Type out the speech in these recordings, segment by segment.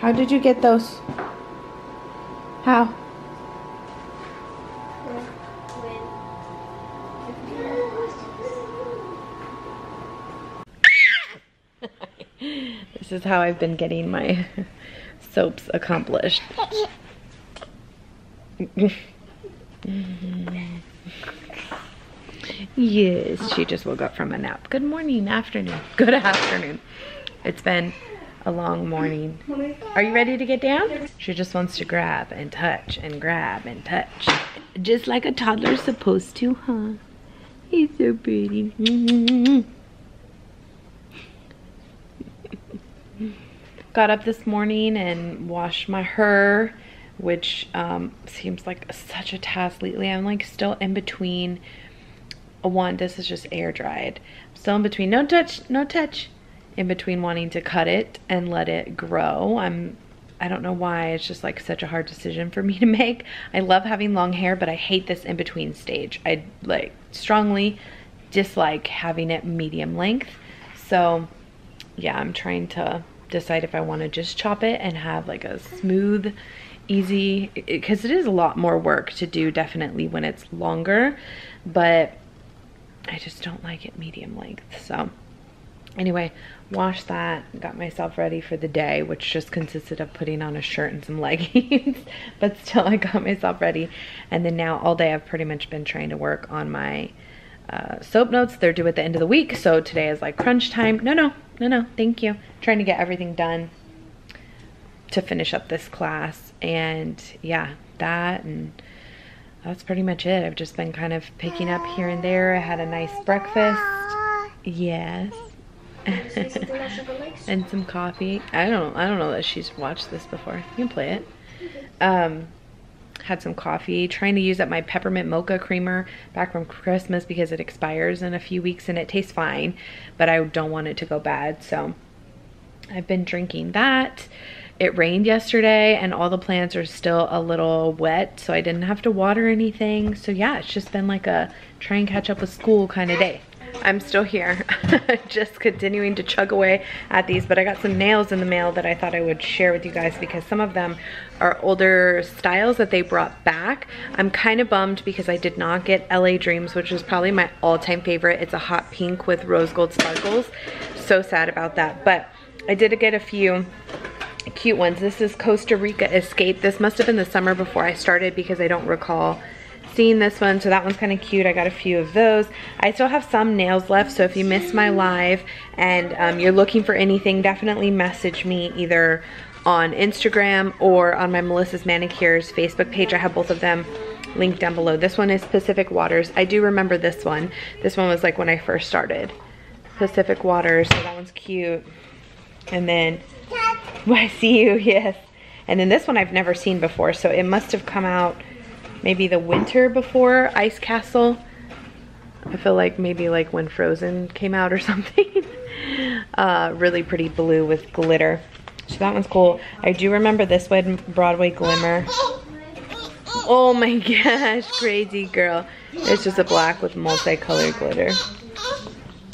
How did you get those? How? this is how I've been getting my soaps accomplished. yes, she just woke up from a nap. Good morning, afternoon. Good afternoon. It's been a long morning. Are you ready to get down? She just wants to grab and touch and grab and touch. Just like a toddler's supposed to, huh? He's so pretty. Got up this morning and washed my hair, which um, seems like such a task lately. I'm like still in between. One, this is just air dried. still in between. No touch, no touch. In between wanting to cut it and let it grow. I'm I don't know why it's just like such a hard decision for me to make. I love having long hair, but I hate this in between stage. I like strongly dislike having it medium length. So yeah, I'm trying to decide if I want to just chop it and have like a smooth, easy, because it, it is a lot more work to do definitely when it's longer, but I just don't like it medium length. So anyway, washed that, got myself ready for the day, which just consisted of putting on a shirt and some leggings, but still I got myself ready. And then now all day I've pretty much been trying to work on my uh, soap notes. They're due at the end of the week, so today is like crunch time. No, no, no, no, thank you. Trying to get everything done to finish up this class. And yeah, that and that's pretty much it. I've just been kind of picking up here and there. I had a nice breakfast. Yes. And some coffee. I don't I don't know that she's watched this before. You can play it. Um had some coffee, trying to use up my peppermint mocha creamer back from Christmas because it expires in a few weeks and it tastes fine, but I don't want it to go bad. So I've been drinking that. It rained yesterday and all the plants are still a little wet, so I didn't have to water anything. So yeah, it's just been like a try and catch up with school kind of day. I'm still here, just continuing to chug away at these, but I got some nails in the mail that I thought I would share with you guys because some of them are older styles that they brought back. I'm kind of bummed because I did not get LA Dreams, which is probably my all-time favorite. It's a hot pink with rose gold sparkles. So sad about that, but I did get a few cute ones. This is Costa Rica Escape. This must have been the summer before I started because I don't recall seen this one, so that one's kind of cute. I got a few of those. I still have some nails left, so if you missed my live and um, you're looking for anything, definitely message me either on Instagram or on my Melissa's Manicures Facebook page. I have both of them linked down below. This one is Pacific Waters. I do remember this one. This one was like when I first started. Pacific Waters, so that one's cute. And then, I see you, yes. And then this one I've never seen before, so it must have come out maybe the winter before Ice Castle. I feel like maybe like when Frozen came out or something. uh, really pretty blue with glitter. So that one's cool. I do remember this one, Broadway Glimmer. Oh my gosh, crazy girl. It's just a black with multicolored glitter.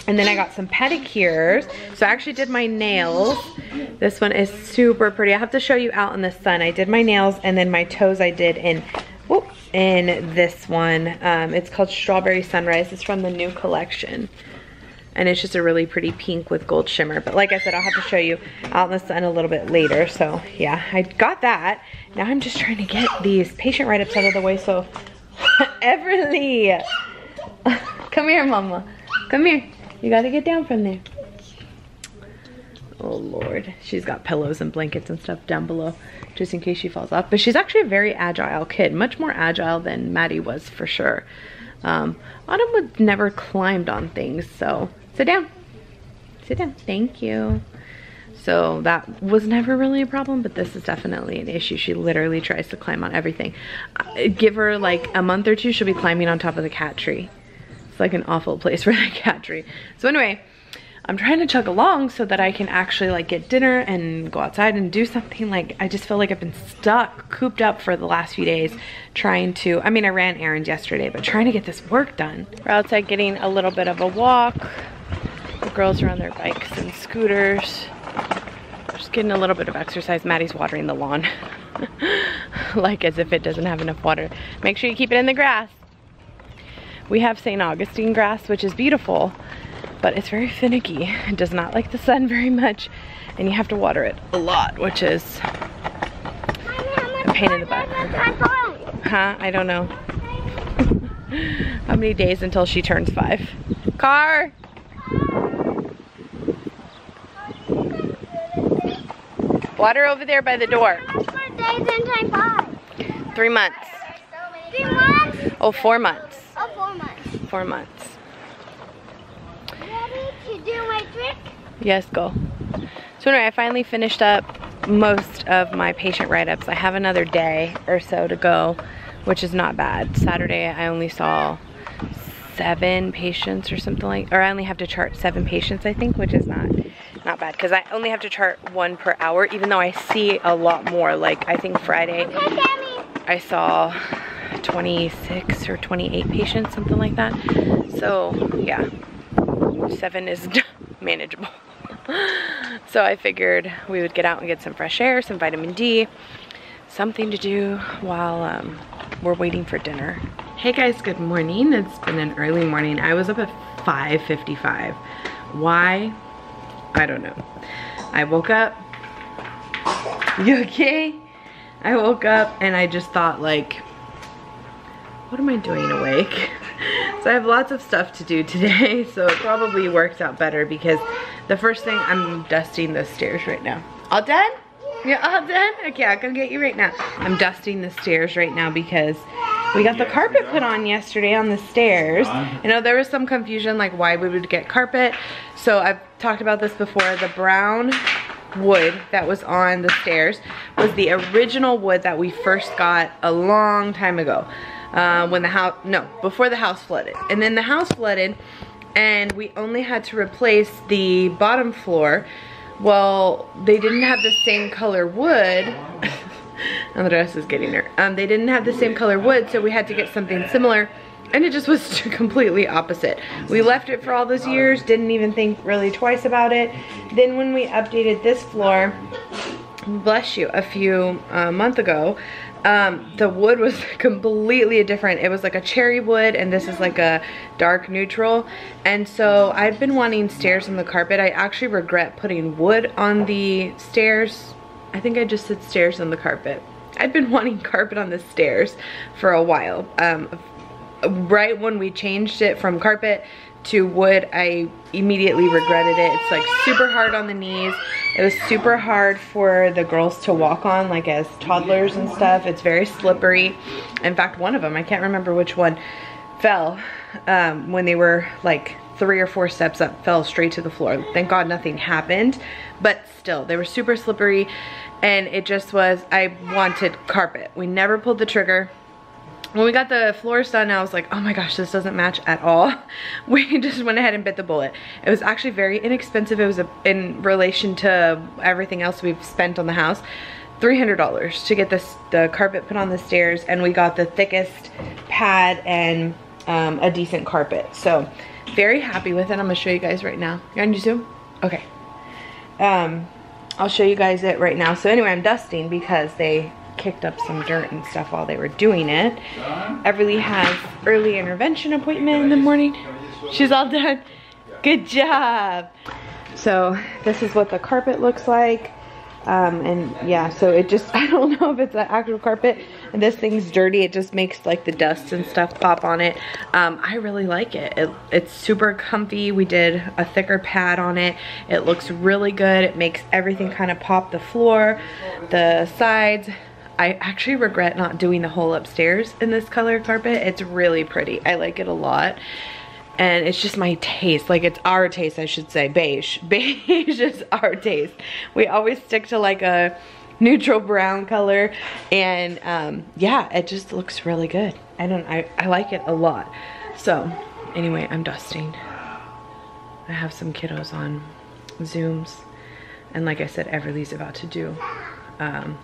And then I got some pedicures. So I actually did my nails. This one is super pretty. I have to show you out in the sun. I did my nails and then my toes I did in in this one. Um, it's called Strawberry Sunrise. It's from the new collection. And it's just a really pretty pink with gold shimmer. But like I said, I'll have to show you out in the sun a little bit later. So yeah, I got that. Now I'm just trying to get these patient write-ups out of the way. So Everly, come here, mama. Come here. You gotta get down from there. Oh Lord, she's got pillows and blankets and stuff down below just in case she falls off. But she's actually a very agile kid, much more agile than Maddie was for sure. Um, Autumn would never climbed on things, so sit down. Sit down, thank you. So that was never really a problem, but this is definitely an issue. She literally tries to climb on everything. Give her like a month or two, she'll be climbing on top of the cat tree. It's like an awful place for the cat tree. So anyway, I'm trying to chug along so that I can actually like get dinner and go outside and do something. Like I just feel like I've been stuck, cooped up for the last few days trying to, I mean, I ran errands yesterday, but trying to get this work done. We're outside getting a little bit of a walk. The girls are on their bikes and scooters. Just getting a little bit of exercise. Maddie's watering the lawn. like as if it doesn't have enough water. Make sure you keep it in the grass. We have St. Augustine grass, which is beautiful, but it's very finicky. It does not like the sun very much, and you have to water it a lot, which is a pain in the butt. Huh? I don't know. How many days until she turns five? Car! Water over there by the door. Three months. Three months? Oh, four months. Oh, four months. Four months. Ready to do my trick? Yes, go. So anyway, I finally finished up most of my patient write-ups. I have another day or so to go, which is not bad. Saturday, I only saw seven patients or something like, or I only have to chart seven patients, I think, which is not not bad because I only have to chart one per hour, even though I see a lot more. Like I think Friday, I saw 26 or 28 patients, something like that. So yeah, seven is manageable. so I figured we would get out and get some fresh air, some vitamin D, something to do while um, we're waiting for dinner. Hey guys, good morning. It's been an early morning. I was up at 5.55. Why? I don't know. I woke up. You okay? I woke up and I just thought like, what am I doing awake? So I have lots of stuff to do today, so it probably works out better because the first thing, I'm dusting the stairs right now. All done? Yeah, all done? Okay, I'll go get you right now. I'm dusting the stairs right now because we got the carpet put on yesterday on the stairs. You know, there was some confusion like why we would get carpet. So I've talked about this before. The brown wood that was on the stairs was the original wood that we first got a long time ago uh, when the house, no, before the house flooded. And then the house flooded and we only had to replace the bottom floor. Well, they didn't have the same color wood. Andres is getting her. Um, they didn't have the same color wood, so we had to get something similar. And it just was completely opposite. We left it for all those years, didn't even think really twice about it. Then when we updated this floor, bless you, a few uh, month ago, um, the wood was completely different. It was like a cherry wood and this is like a dark neutral. And so I've been wanting stairs on the carpet. I actually regret putting wood on the stairs. I think I just said stairs on the carpet. I've been wanting carpet on the stairs for a while. Um, right when we changed it from carpet to wood, I immediately regretted it. It's like super hard on the knees. It was super hard for the girls to walk on like as toddlers and stuff. It's very slippery. In fact, one of them, I can't remember which one, fell um, when they were like three or four steps up, fell straight to the floor. Thank God nothing happened, but still, they were super slippery and it just was, I wanted carpet. We never pulled the trigger when we got the floors done, I was like, oh my gosh, this doesn't match at all. We just went ahead and bit the bullet. It was actually very inexpensive. It was a, in relation to everything else we've spent on the house. $300 to get this, the carpet put on the stairs and we got the thickest pad and um, a decent carpet. So very happy with it. I'm gonna show you guys right now. You want to zoom? Okay. Um, I'll show you guys it right now. So anyway, I'm dusting because they kicked up some dirt and stuff while they were doing it. Everly has early intervention appointment in the morning. She's all done. Good job. So this is what the carpet looks like. Um, and yeah, so it just, I don't know if it's an actual carpet and this thing's dirty. It just makes like the dust and stuff pop on it. Um, I really like it. it. It's super comfy. We did a thicker pad on it. It looks really good. It makes everything kind of pop the floor, the sides. I actually regret not doing the whole upstairs in this color carpet. It's really pretty. I like it a lot. And it's just my taste, like it's our taste, I should say, beige. Beige is our taste. We always stick to like a neutral brown color and um, yeah, it just looks really good. I don't, I, I like it a lot. So anyway, I'm dusting. I have some kiddos on Zooms. And like I said, Everly's about to do um,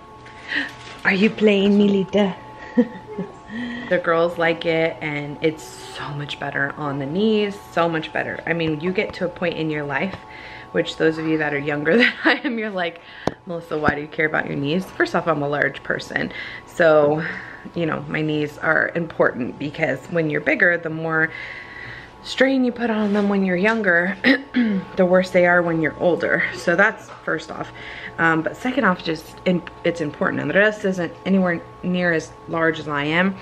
are you playing Milita? the girls like it and it's so much better on the knees, so much better. I mean, you get to a point in your life which those of you that are younger than I am, you're like, Melissa, why do you care about your knees? First off, I'm a large person. So, you know, my knees are important because when you're bigger, the more strain you put on them when you're younger, the worse they are when you're older. So that's first off. Um, but second off, just in, it's important. And Andres isn't anywhere near as large as I am,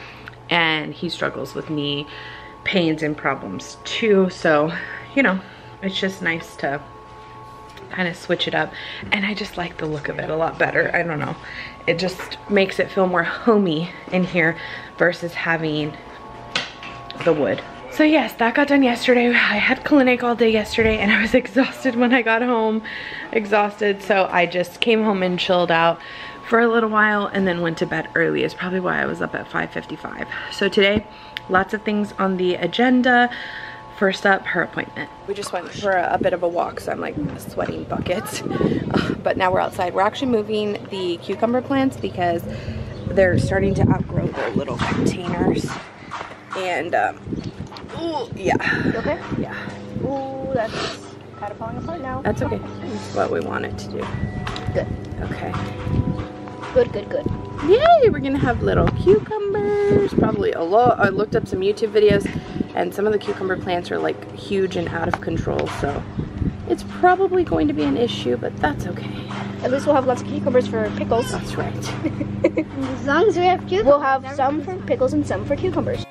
and he struggles with knee pains and problems too. So, you know, it's just nice to kind of switch it up. And I just like the look of it a lot better. I don't know. It just makes it feel more homey in here versus having the wood. So yes, that got done yesterday. I had clinic all day yesterday and I was exhausted when I got home. Exhausted, so I just came home and chilled out for a little while and then went to bed early is probably why I was up at 5.55. So today, lots of things on the agenda. First up, her appointment. We just went for a, a bit of a walk, so I'm like sweating buckets. but now we're outside. We're actually moving the cucumber plants because they're starting to outgrow their little containers. And um, Ooh, yeah. You okay? Yeah. Ooh, that's kind of falling apart now. That's okay. That's what we want it to do. Good. Okay. Good, good, good. Yay, we're gonna have little cucumbers. Probably a lot. I looked up some YouTube videos and some of the cucumber plants are like huge and out of control, so it's probably going to be an issue, but that's okay. At least we'll have lots of cucumbers for pickles. That's right. As long as we have cucumbers. We'll have some for pickles and some for cucumbers.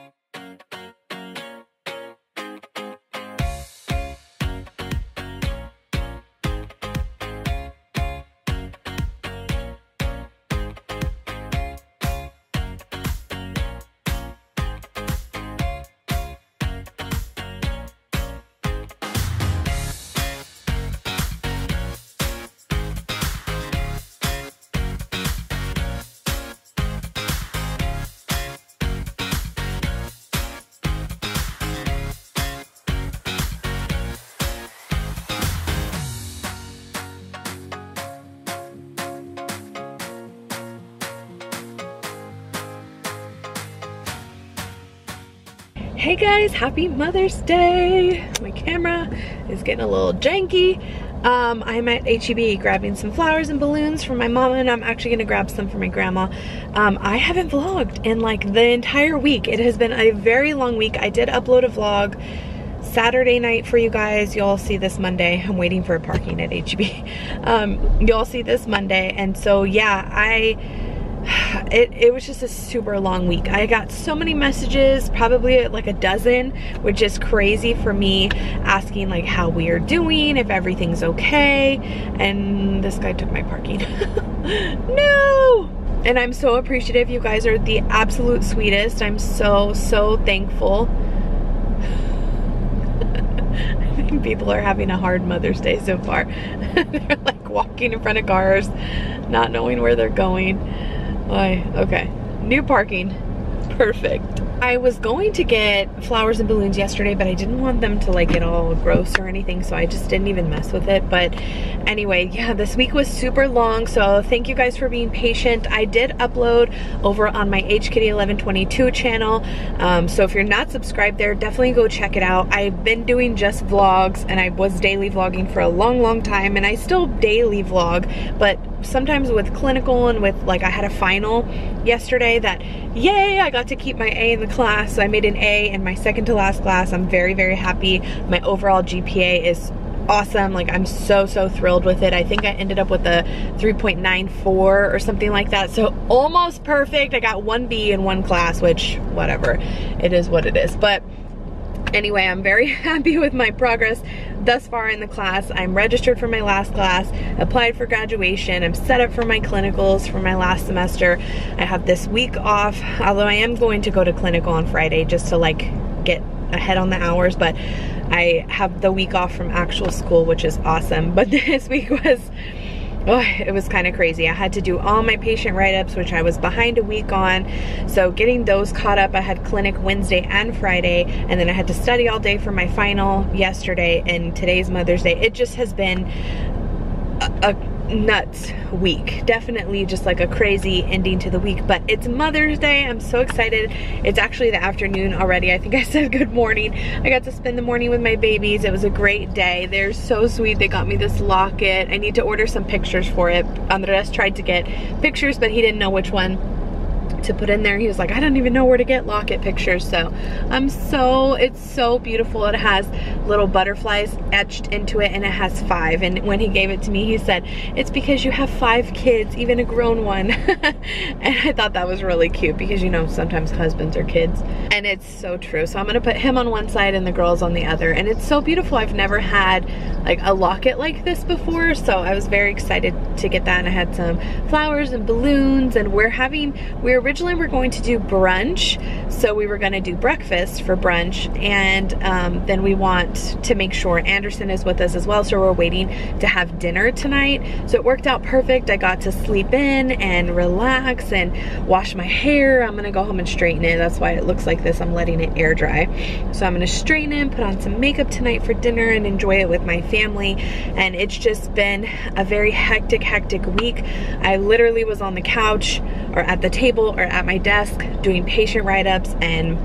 Hey guys, happy Mother's Day. My camera is getting a little janky. Um, I'm at HEB grabbing some flowers and balloons for my mama and I'm actually gonna grab some for my grandma. Um, I haven't vlogged in like the entire week. It has been a very long week. I did upload a vlog Saturday night for you guys. You'll see this Monday. I'm waiting for parking at HEB. Um, you'll see this Monday. And so yeah, I it, it was just a super long week. I got so many messages, probably like a dozen, which is crazy for me, asking like how we are doing, if everything's okay. And this guy took my parking. no! And I'm so appreciative. You guys are the absolute sweetest. I'm so, so thankful. I think people are having a hard Mother's Day so far. they're like walking in front of cars, not knowing where they're going. Why? Okay. New parking. Perfect. I was going to get flowers and balloons yesterday, but I didn't want them to like get all gross or anything, so I just didn't even mess with it. But anyway, yeah, this week was super long, so thank you guys for being patient. I did upload over on my HKitty1122 channel, um, so if you're not subscribed there, definitely go check it out. I've been doing just vlogs, and I was daily vlogging for a long, long time, and I still daily vlog, but sometimes with clinical and with like I had a final yesterday that yay I got to keep my A in the class. So I made an A in my second to last class. I'm very very happy. My overall GPA is awesome. Like I'm so so thrilled with it. I think I ended up with a 3.94 or something like that. So almost perfect. I got one B in one class which whatever. It is what it is. But anyway I'm very happy with my progress thus far in the class. I'm registered for my last class, applied for graduation, I'm set up for my clinicals for my last semester. I have this week off, although I am going to go to clinical on Friday just to like get ahead on the hours, but I have the week off from actual school, which is awesome. But this week was oh, it was kind of crazy. I had to do all my patient write-ups, which I was behind a week on. So getting those caught up, I had clinic Wednesday and Friday, and then I had to study all day for my final yesterday, and today's Mother's Day. It just has been a, a nuts week. Definitely just like a crazy ending to the week, but it's Mother's Day. I'm so excited. It's actually the afternoon already. I think I said good morning. I got to spend the morning with my babies. It was a great day. They're so sweet. They got me this locket. I need to order some pictures for it. Andres tried to get pictures, but he didn't know which one to put in there. He was like, I don't even know where to get locket pictures. So I'm so, it's so beautiful. It has little butterflies etched into it and it has five. And when he gave it to me, he said, it's because you have five kids, even a grown one. and I thought that was really cute because you know, sometimes husbands are kids and it's so true. So I'm gonna put him on one side and the girls on the other. And it's so beautiful. I've never had like a locket like this before. So I was very excited to get that. And I had some flowers and balloons and we're having, we're originally we're going to do brunch. So we were gonna do breakfast for brunch and um, then we want to make sure Anderson is with us as well. So we're waiting to have dinner tonight. So it worked out perfect. I got to sleep in and relax and wash my hair. I'm gonna go home and straighten it. That's why it looks like this. I'm letting it air dry. So I'm gonna straighten it, put on some makeup tonight for dinner and enjoy it with my family. And it's just been a very hectic, hectic week. I literally was on the couch or at the table or at my desk doing patient write-ups and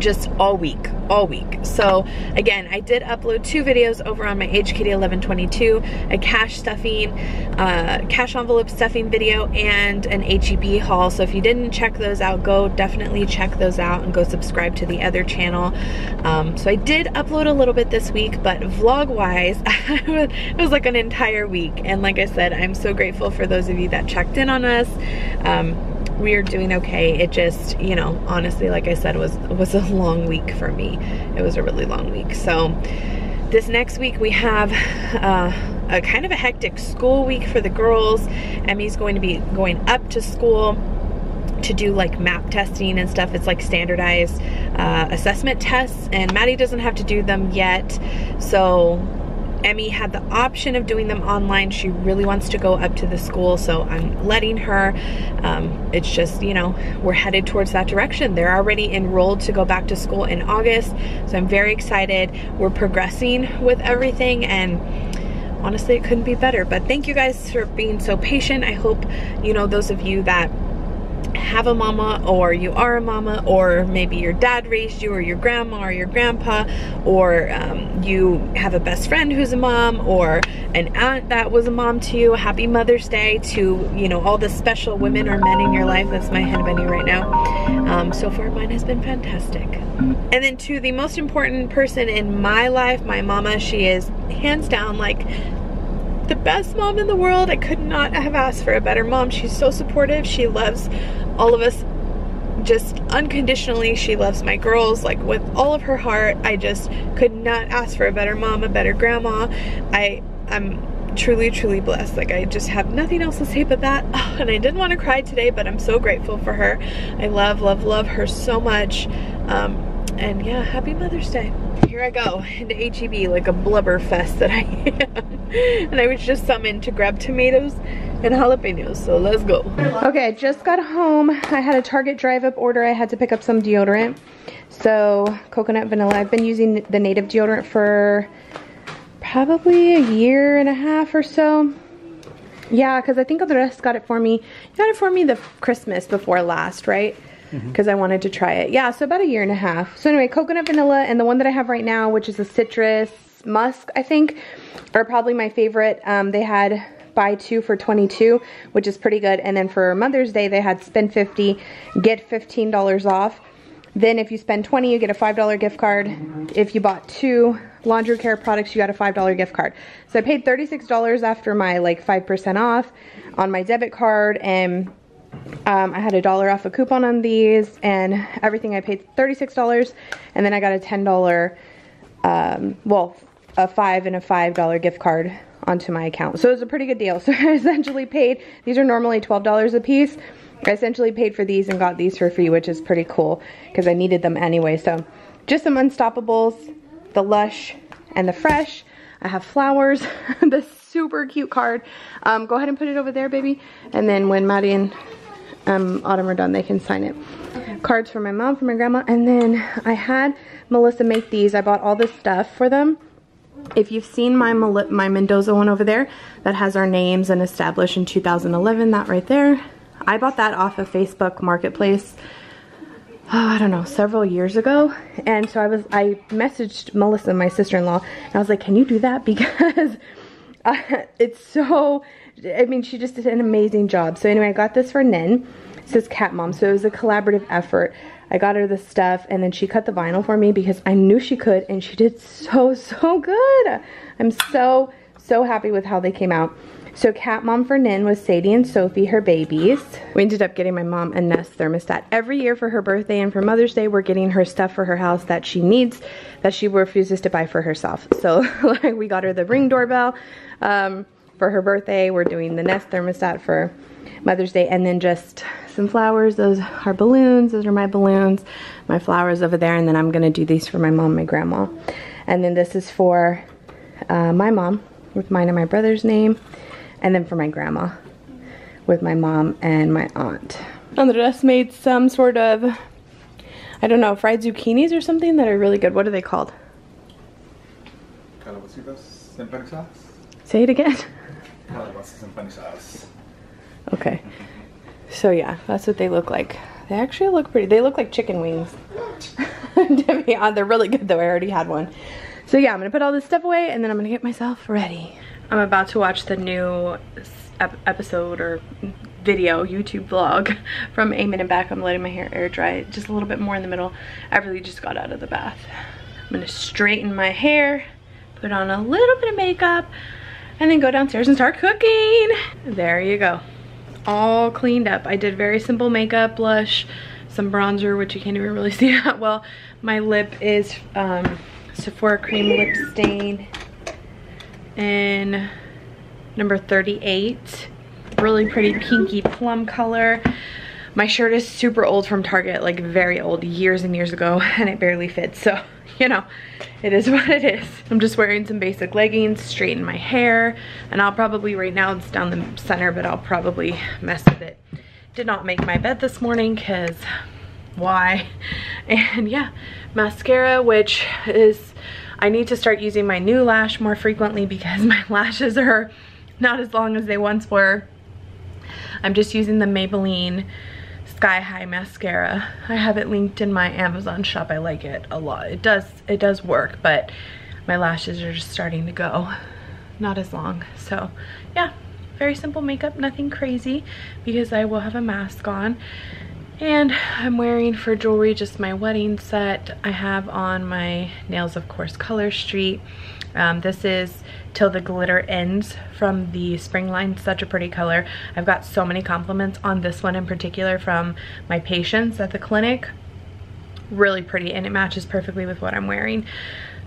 just all week all week. So again I did upload two videos over on my HKitty1122 a cash stuffing uh, cash envelope stuffing video and an HEB haul. So if you didn't check those out go definitely check those out and go subscribe to the other channel. Um, so I did upload a little bit this week but vlog wise it was like an entire week. And like I said I'm so grateful for those of you that checked in on us. Um, we are doing okay. It just, you know, honestly, like I said, was was a long week for me. It was a really long week. So this next week we have uh, a kind of a hectic school week for the girls. Emmy's going to be going up to school to do like map testing and stuff. It's like standardized uh, assessment tests and Maddie doesn't have to do them yet. So Emmy had the option of doing them online. She really wants to go up to the school, so I'm letting her. Um, it's just, you know, we're headed towards that direction. They're already enrolled to go back to school in August, so I'm very excited. We're progressing with everything and honestly, it couldn't be better. But thank you guys for being so patient. I hope, you know, those of you that have a mama or you are a mama or maybe your dad raised you or your grandma or your grandpa or um, you have a best friend who's a mom or an aunt that was a mom to you. Happy Mother's Day to, you know, all the special women or men in your life. That's my head bunny right now. Um, so far mine has been fantastic. And then to the most important person in my life, my mama, she is hands down like the best mom in the world. I could not have asked for a better mom. She's so supportive. She loves all of us just unconditionally. She loves my girls like with all of her heart. I just could not ask for a better mom, a better grandma. I I'm truly, truly blessed. Like I just have nothing else to say but that. Oh, and I didn't want to cry today, but I'm so grateful for her. I love, love, love her so much. Um, and yeah, happy Mother's Day. Here I go into HEB like a blubber fest that I am. and I was just summoned to grab tomatoes and jalapenos, so let's go. Okay, I just got home. I had a Target drive up order. I had to pick up some deodorant. So, coconut vanilla. I've been using the native deodorant for probably a year and a half or so. Yeah, because I think Andres got it for me. You got it for me the Christmas before last, right? Because mm -hmm. I wanted to try it. Yeah, so about a year and a half. So anyway, coconut vanilla and the one that I have right now, which is a citrus musk, I think, are probably my favorite. Um, they had buy two for 22, which is pretty good. And then for Mother's Day, they had spend 50, get $15 off. Then if you spend 20, you get a $5 gift card. If you bought two laundry care products, you got a $5 gift card. So I paid $36 after my like 5% off on my debit card and um, I had a dollar off a coupon on these and everything I paid $36 and then I got a $10, um, well, a five and a $5 gift card onto my account. So it was a pretty good deal. So I essentially paid, these are normally $12 a piece. I essentially paid for these and got these for free, which is pretty cool because I needed them anyway. So just some Unstopables, the Lush, and the Fresh. I have flowers, the super cute card. Um, go ahead and put it over there, baby. And then when Maddie and um, Autumn are done, they can sign it. Okay. Cards for my mom, for my grandma. And then I had Melissa make these. I bought all this stuff for them If you've seen my, my Mendoza one over there that has our names and established in 2011, that right there, I bought that off of Facebook Marketplace oh, I don't know, several years ago. And so I was, I messaged Melissa, my sister-in-law, and I was like, can you do that? Because uh, it's so, I mean, she just did an amazing job. So anyway, I got this for Nin. It says Cat Mom. So it was a collaborative effort. I got her the stuff and then she cut the vinyl for me because I knew she could and she did so, so good. I'm so, so happy with how they came out. So cat mom for Nin was Sadie and Sophie, her babies. We ended up getting my mom a Nest thermostat. Every year for her birthday and for Mother's Day, we're getting her stuff for her house that she needs, that she refuses to buy for herself. So like we got her the ring doorbell um, for her birthday. We're doing the Nest thermostat for Mother's Day and then just some flowers. Those are balloons. Those are my balloons. My flowers over there. And then I'm going to do these for my mom and my grandma. And then this is for uh, my mom with mine and my brother's name and then for my grandma with my mom and my aunt. Andres made some sort of, I don't know, fried zucchinis or something that are really good. What are they called? Say it again. Okay. So yeah, that's what they look like. They actually look pretty. They look like chicken wings. they're really good though. I already had one. So yeah, I'm gonna put all this stuff away and then I'm gonna get myself ready. I'm about to watch the new episode or video, YouTube vlog from Amen and Back. I'm letting my hair air dry just a little bit more in the middle. I really just got out of the bath. I'm gonna straighten my hair, put on a little bit of makeup, and then go downstairs and start cooking. There you go. All cleaned up. I did very simple makeup, blush, some bronzer, which you can't even really see that well. My lip is um, Sephora Cream Lip Stain in number 38. Really pretty pinky plum color. My shirt is super old from Target, like very old, years and years ago, and it barely fits. So, you know, it is what it is. I'm just wearing some basic leggings, straighten my hair, and I'll probably, right now it's down the center, but I'll probably mess with it. Did not make my bed this morning because why? And yeah, mascara, which is I need to start using my new lash more frequently because my lashes are not as long as they once were. I'm just using the Maybelline Sky High Mascara. I have it linked in my Amazon shop. I like it a lot. It does, it does work, but my lashes are just starting to go. Not as long. So yeah, very simple makeup, nothing crazy because I will have a mask on. And I'm wearing for jewelry just my wedding set. I have on my nails, of course, Color Street. Um, this is Till the Glitter Ends from the Spring line. Such a pretty color. I've got so many compliments on this one in particular from my patients at the clinic. Really pretty and it matches perfectly with what I'm wearing.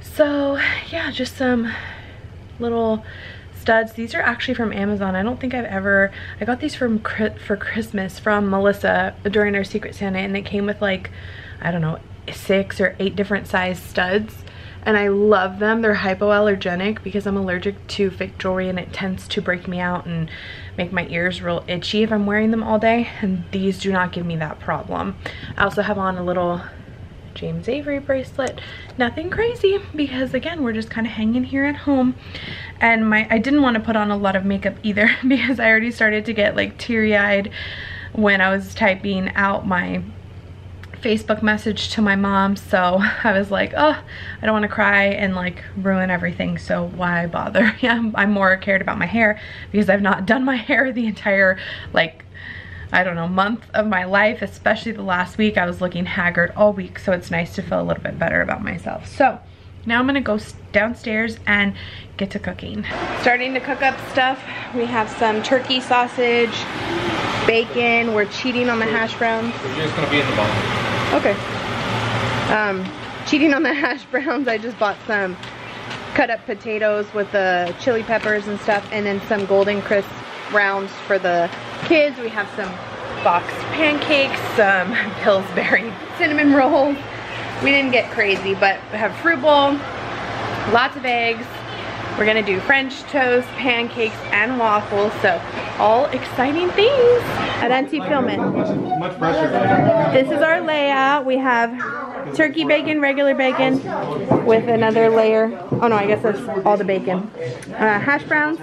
So yeah, just some little studs. These are actually from Amazon. I don't think I've ever, I got these from for Christmas from Melissa during our Secret Santa and they came with like, I don't know, six or eight different size studs and I love them. They're hypoallergenic because I'm allergic to fake jewelry and it tends to break me out and make my ears real itchy if I'm wearing them all day and these do not give me that problem. I also have on a little James Avery bracelet. Nothing crazy because again, we're just kind of hanging here at home. And my I didn't want to put on a lot of makeup either because I already started to get like teary-eyed when I was typing out my Facebook message to my mom so I was like oh I don't want to cry and like ruin everything so why bother yeah I'm more cared about my hair because I've not done my hair the entire like I don't know, month of my life, especially the last week. I was looking haggard all week, so it's nice to feel a little bit better about myself. So now I'm gonna go downstairs and get to cooking. Starting to cook up stuff. We have some turkey sausage, bacon. We're cheating on the hash browns. It's just gonna be in the bottom. Okay. Um, cheating on the hash browns. I just bought some cut up potatoes with the chili peppers and stuff and then some golden crisp rounds for the kids. We have some box pancakes, some Pillsbury cinnamon rolls. We didn't get crazy, but we have fruit bowl, lots of eggs. We're gonna do French toast, pancakes, and waffles. So all exciting things. Adelante filming. This is our layout. We have turkey bacon, regular bacon, with another layer. Oh no, I guess that's all the bacon. Uh, hash browns,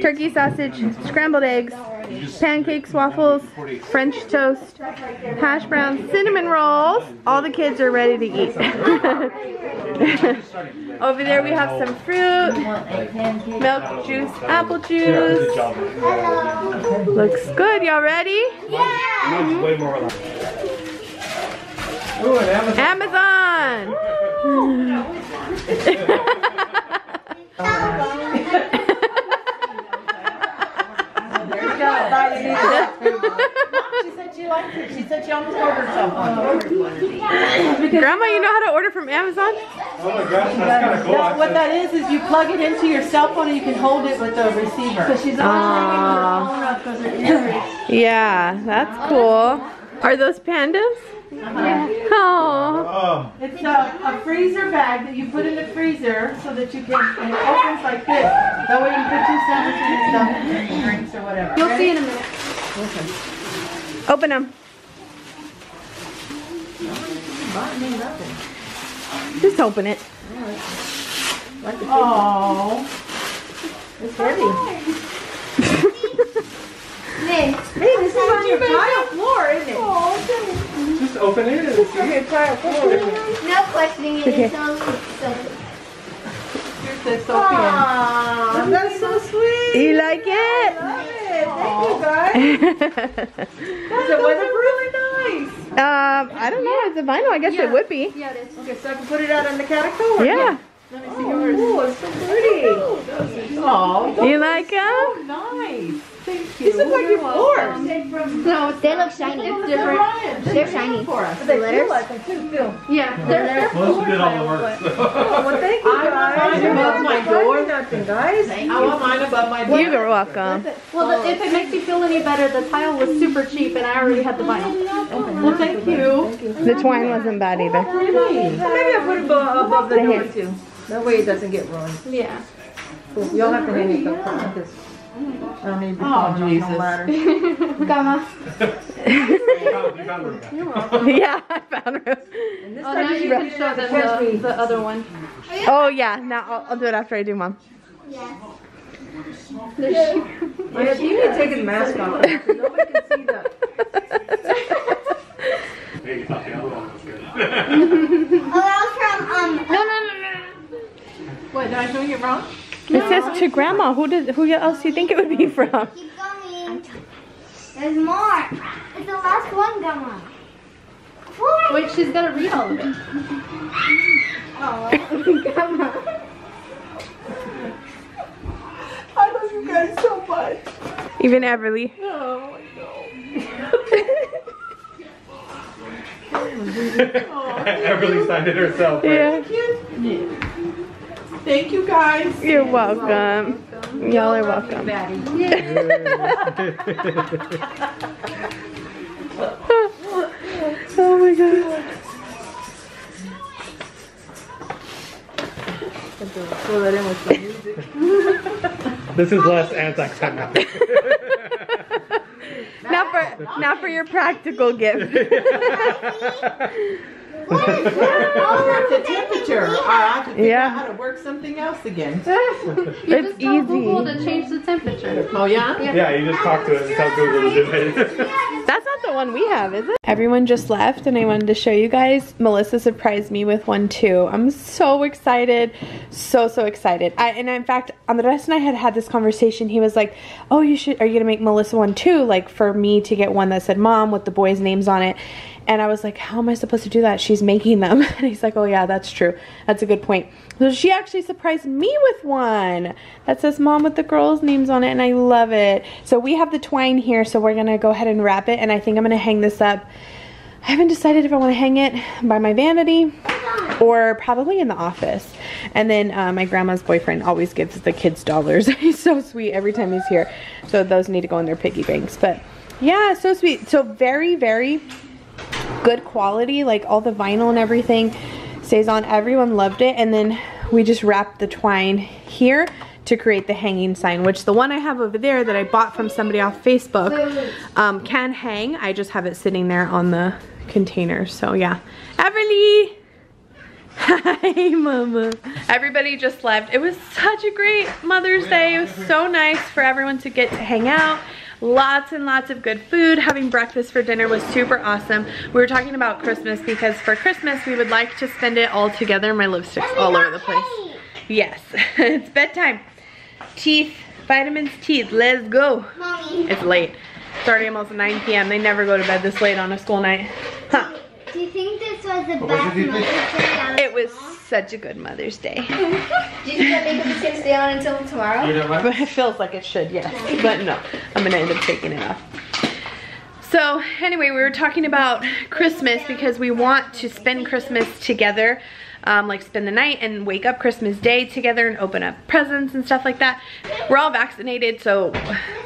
turkey sausage, scrambled eggs, pancakes, waffles, French toast, hash browns, cinnamon rolls. All the kids are ready to eat. Over there we have some fruit, milk juice, apple juice. Looks good. Y'all ready? Way more like. Ooh, an Amazon. She said she liked it. She said she almost ordered someone. Grandma, you know how to order from Amazon? Oh my gosh, that's kind of cool. That's what that is, is you plug it into your cell phone and you can hold it with the receiver. So she's Aw. Ah. Yeah, that's cool. Are those pandas? Oh. Oh, It's a, a freezer bag that you put in the freezer so that you can, and it opens like this. That way you can put two sandwiches and stuff and drinks or whatever. You'll see in a minute. Open them. Just open it. Oh. It's heavy. Hey, Hey, this is on your tile floor, isn't it? Just open it and see. No questioning it. Okay. It's so, so Here's the Sophia. That's so sweet. You like it? I love it. Thank you guys. Is was weather really nice? Um, I don't know. It's a vinyl. I guess it would be. Yeah, it is. Okay, so I can put it out on the catacombs? Yeah. Let me see yours. Oh, it's so pretty. Oh, You like them? nice. Thank you. These look like your floors. No, They look shiny. It's different. They're shiny. For us. The letters? Yeah, they're, they're Melissa did all the work. Well, thank you guys. I want mine above my door. Nothing, guys. I want mine above my door. You're welcome. Well, the, if it makes you feel any better, the tile was super cheap and I already had the vinyl. Well, thank you. The twine wasn't bad either. Really? Maybe I'll put it above, above the The door hands. too. That way it doesn't get ruined. Yeah. You'll have to hang it up front because I don't need to be falling off no ladder. Gamma. You found her guy. yeah, I found her. Oh, now you can show them the, the other one. Oh yeah. Now I'll, I'll do it after I do mom. Yeah, you need to take his mask off. Nobody can see that. Hey, you thought the other one was good. Oh, that was from, um, No, no, no, no. What, did I doing it wrong? It says to grandma. Who did? Who else do you think it would be from? keep going. There's more. It's the last one, Grandma. Wait, she's gotta read all of it. Oh, Grandma. I love you guys so much. Even Everly. Oh, I Everly signed it herself. right? Yeah. Thank you guys. You're welcome. Y'all are welcome. oh my god. Throw that in with some. This is less anticlimactic. Now for not for your practical gift. the temperature. All right, I have to figure Yeah. out how to work something else again. You It's just tell Google to change the temperature. Oh, yeah? yeah, you just talk to it and tell Google to do it. That's not the one we have, is it? Everyone just left and I wanted to show you guys. Melissa surprised me with one too. I'm so excited. So, so excited. I, and in fact, Andres and I had had this conversation. He was like, oh, you should, are you going to make Melissa one too? Like for me to get one that said mom with the boys' names on it. And I was like, how am I supposed to do that? She's making them. And he's like, oh yeah, that's true. That's a good point. So she actually surprised me with one that says mom with the girls' names on it. And I love it. So we have the twine here. So we're to go ahead and wrap it. And I think I'm to hang this up. I haven't decided if I want to hang it by my vanity or probably in the office. And then uh, my grandma's boyfriend always gives the kids dollars. he's so sweet every time he's here. So those need to go in their piggy banks. But yeah, so sweet. So very, very good quality. Like all the vinyl and everything stays on. Everyone loved it. And then we just wrapped the twine here to create the hanging sign, which the one I have over there that I bought from somebody off Facebook um, can hang. I just have it sitting there on the container. So yeah. Everly! Hi, Mama. Everybody just left. It was such a great Mother's Day. It was so nice for everyone to get to hang out. Lots and lots of good food. Having breakfast for dinner was super awesome. We were talking about Christmas because for Christmas we would like to spend it all together. My lipstick's all over the place. Yes, it's bedtime. Teeth, vitamins, teeth, let's go. Mommy, It's late. It's already almost 9 p.m. They never go to bed this late on a school night. Huh. Do you think this was the What best did Mother's? Day out It was such a good Mother's Day. Do you think that makeup is gonna stay on until tomorrow? You know what? But it feels like it should, yes. But no, I'm gonna end up taking it off. So anyway, we were talking about Christmas because we want to spend Christmas together. Um, like spend the night and wake up Christmas Day together and open up presents and stuff like that. We're all vaccinated, so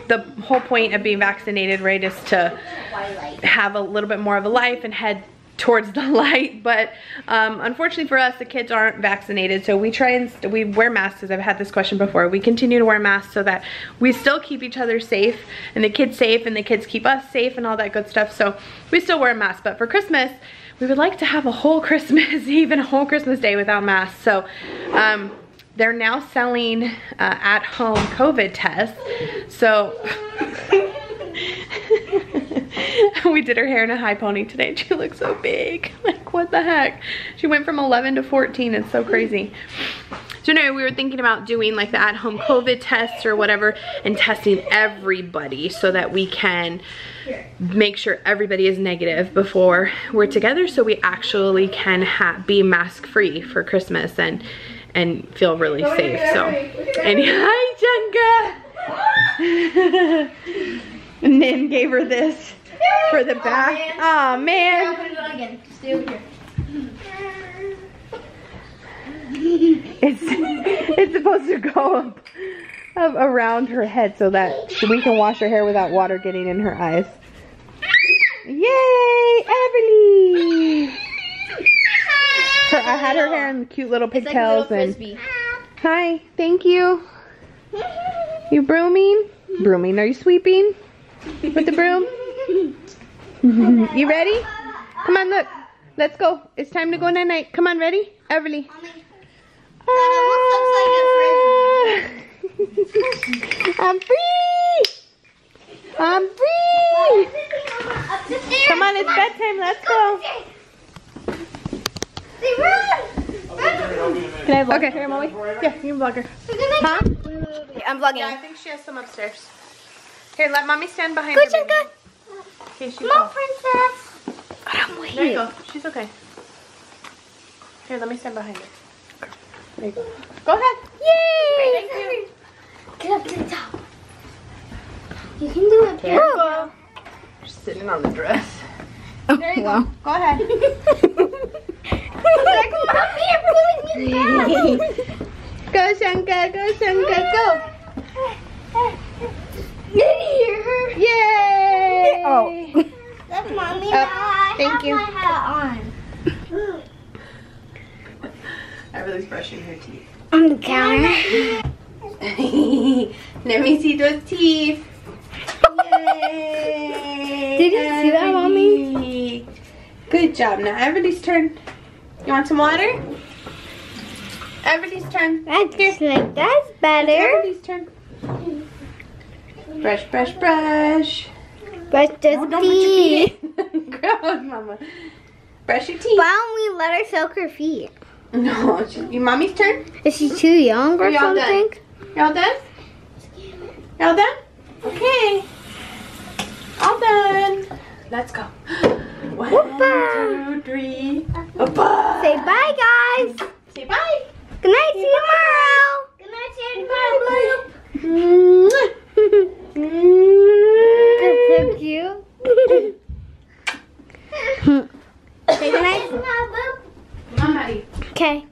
the whole point of being vaccinated, right, is to have a little bit more of a life and head towards the light but um, unfortunately for us the kids aren't vaccinated so we try and we wear masks as I've had this question before. We continue to wear masks so that we still keep each other safe and the kids safe and the kids keep us safe and all that good stuff so we still wear masks. But for Christmas we would like to have a whole Christmas Eve and a whole Christmas day without masks. So um, they're now selling uh, at home COVID tests. So we did her hair in a high pony today and she looks so big. Like, what the heck? She went from 11 to 14. It's so crazy. So anyway, we were thinking about doing like the at-home COVID tests or whatever and testing everybody so that we can make sure everybody is negative before we're together so we actually can ha be mask-free for Christmas and and feel really safe. So, and hi, Jenka! Nin gave her this for the back. Oh man. Put it on again. Stay over here. It's it's supposed to go up, up around her head so that we can wash her hair without water getting in her eyes. Yay, Everly! Her, I had her hair in cute little It's like pigtails and hi, thank you. You brooming? Brooming? Are you sweeping with the broom? You ready? Come on, look. Let's go. It's time to go night night. Come on, ready? Everly. Ah. I'm free! I'm free! Come on, it's bedtime. Let's go. Can I vlog okay. her, Molly? Yeah, you can vlog her. Huh? I'm vlogging. Yeah, I think she has some upstairs. Here, let mommy stand behind her. Baby. In case you fall. princess. There you go. She's okay. Here, let me stand behind her. There you go. Go ahead. Yay! Thank you. Get up to the top. You can do it. Careful. You're sitting on the dress. Oh, there you go. Go ahead. Go, Shanka. Go, Shanka. Go. Yay! Oh. That's mommy. Oh, now I thank have you. my hat on. Everything's brushing her teeth. On the counter. Let me see those teeth. Yay! Did you see that, Mommy? Mommy? Good job. Now everybody's turn. You want some water? Everybody's turn. That's like that's better. Everybody's turn. Brush, brush, brush. But just don't put your feet. feet. Gross, mama. Brush your teeth. Why don't we let her soak her feet? No, it's your mommy's turn. Is she too young or Are y'all done? something? Y'all done? Y'all done? Okay. All done. Let's go. One, Whoopa. two, three. Whoopa. Say bye, guys. Say bye. Good night. See you tomorrow. Good night. See you tomorrow. Mwah. That's so cute. Say good night. Come on, Maddie. Okay.